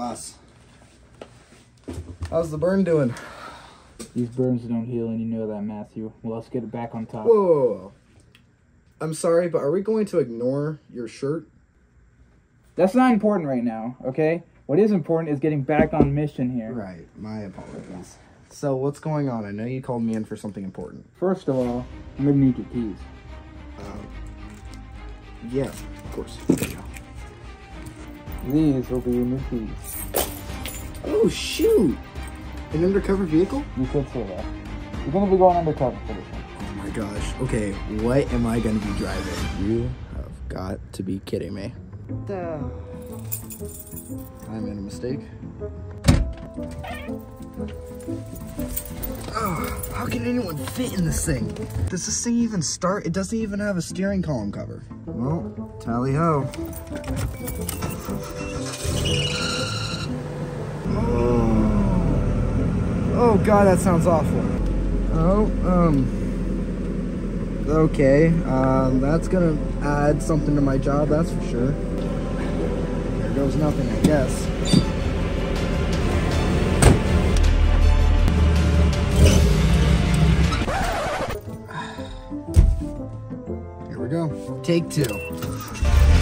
boss. How's the burn doing? These burns don't heal, and you know that, Matthew. Well, let's get it back on top. Whoa, whoa, whoa. I'm sorry, but are we going to ignore your shirt? That's not important right now, okay? What is important is getting back on mission here. Right, my apologies. So, what's going on? I know you called me in for something important. First of all, I'm gonna need your keys. Um, yeah, of course. There. These will be your new keys. Oh, shoot! An undercover vehicle? You could say that. You're gonna be going undercover for this one. Oh my gosh. Okay, what am I gonna be driving? You have got to be kidding me. The... I made a mistake. Oh, how can anyone fit in this thing? Does this thing even start? It doesn't even have a steering column cover. Well, tally ho. Oh. God, that sounds awful. Oh, um... Okay, um, that's gonna add something to my job, that's for sure. There goes nothing, I guess. Here we go. Take two.